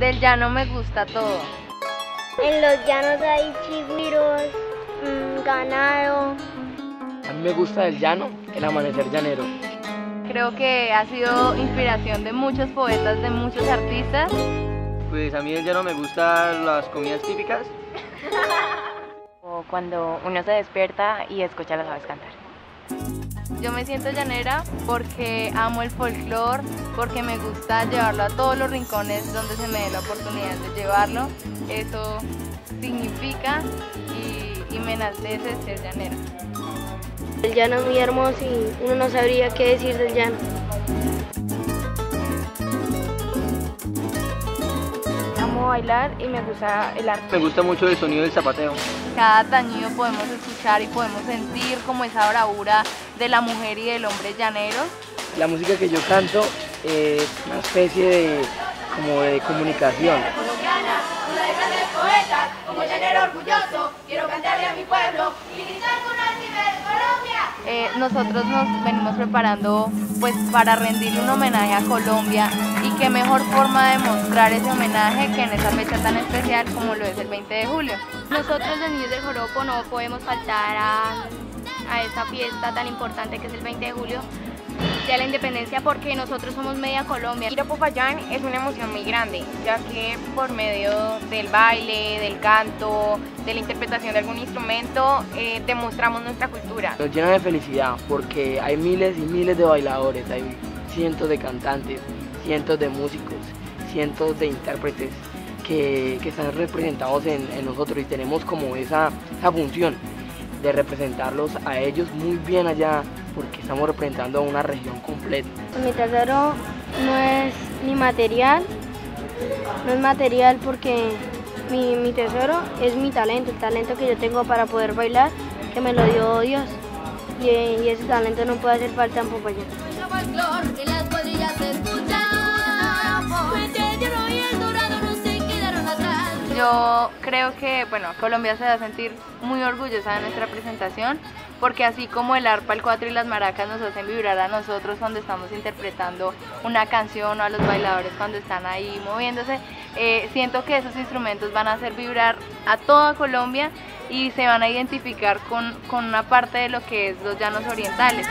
Del llano me gusta todo. En los llanos hay chigüiros, mm, ganado. A mí me gusta del llano el amanecer llanero. Creo que ha sido inspiración de muchos poetas, de muchos artistas. Pues a mí el llano me gustan las comidas típicas. O cuando uno se despierta y escucha a las aves cantar. Yo me siento llanera porque amo el folclore, porque me gusta llevarlo a todos los rincones donde se me dé la oportunidad de llevarlo. Eso significa y, y me enaltece ser llanera. El llano es muy hermoso y uno no sabría qué decir del llano. Amo bailar y me gusta el arte. Me gusta mucho el sonido del zapateo. Cada tañido podemos escuchar y podemos sentir como esa bravura de la mujer y del hombre llanero. La música que yo canto es una especie de, como de comunicación. como llanero orgulloso, quiero cantarle a mi pueblo y gritar con Colombia. Eh, nosotros nos venimos preparando pues para rendirle un homenaje a Colombia qué mejor forma de mostrar ese homenaje que en esa fecha tan especial como lo es el 20 de julio. Nosotros los niños del Joropo no podemos faltar a, a esta fiesta tan importante que es el 20 de julio de la independencia porque nosotros somos media Colombia. Ir a Popayán es una emoción muy grande, ya que por medio del baile, del canto, de la interpretación de algún instrumento, eh, demostramos nuestra cultura. Nos llena de felicidad porque hay miles y miles de bailadores, hay cientos de cantantes, cientos de músicos, cientos de intérpretes que, que están representados en, en, nosotros y tenemos como esa, esa función de representarlos a ellos muy bien allá porque estamos representando a una región completa. Mi tesoro no es ni material, no es material porque mi, mi, tesoro es mi talento, el talento que yo tengo para poder bailar, que me lo dio Dios. Y, y ese talento no puede hacer falta en Popayán. Yo creo que, bueno, Colombia se va a sentir muy orgullosa de nuestra presentación porque así como el arpa, el cuatro y las maracas nos hacen vibrar a nosotros cuando estamos interpretando una canción o a los bailadores cuando están ahí moviéndose, eh, siento que esos instrumentos van a hacer vibrar a toda Colombia y se van a identificar con, con una parte de lo que es los llanos orientales.